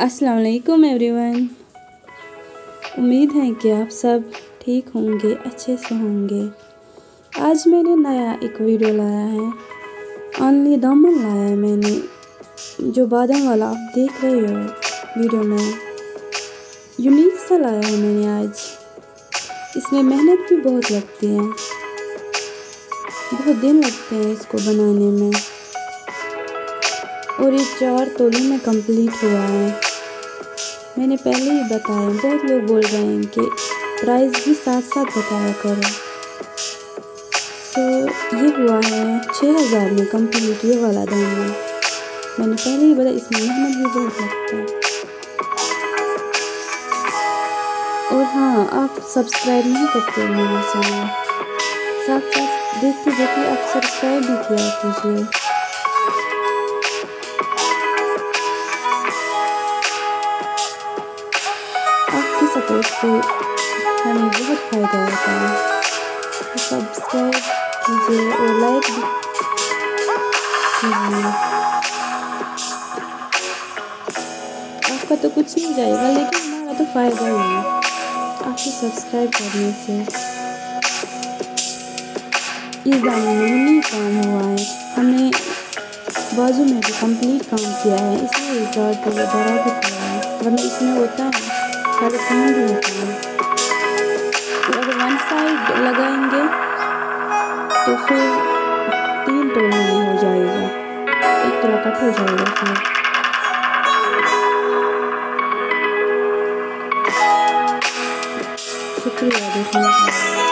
अस्सलाम वालेकुम एवरीवन। उम्मीद है कि आप सब ठीक होंगे, अच्छे से होंगे। आज मैंने नया एक वीडियो लाया है। ऑनली दामन लाया है मैंने, जो बादाम वाला आप देख रहे हो वीडियो में। यूनिक सा लाया है मैंने आज। इसमें मेहनत भी बहुत लगती है। बहुत दिन लगते हैं इसको बनाने में। और ये चार तोले में कंप्लीट हुआ है। मैंने पहले ही बताया बहुत लोग बोल रहे हैं कि प्राइस भी साथ साथ बताया करो। तो ये हुआ है छः हज़ार में कंप्लीट ये वाला दाना मैंने पहले ही बताया इसमें मेहनत भी बहुत लगता है। और हाँ आप सब्सक्राइब नहीं करते मेरे चैनल साथ साथ देखते देखते आप सब्सक्राइब भी किया कीजिए। सपोर्ट से हमें बहुत फ़ायदा होता है तो सब्सक्राइब कीजिए और लाइक कीजिए आपका तो कुछ नहीं जाएगा, लेकिन हमारा तो फ़ायदा ही है। आपको सब्सक्राइब करने से इस दाने में नहीं काम हुआ है। हमने बाजू में भी कंप्लीट काम किया है, इसलिए रिचार्ज को बड़ा भी किया है। वरना इसमें होता है काम भी होते हैं। तो अगर वन साइड लगाएँगे तो फिर तीन तोले में हो जाएगा। एक तोला कट हो जाएगा फिर। शुक्रिया, देखने के लिए।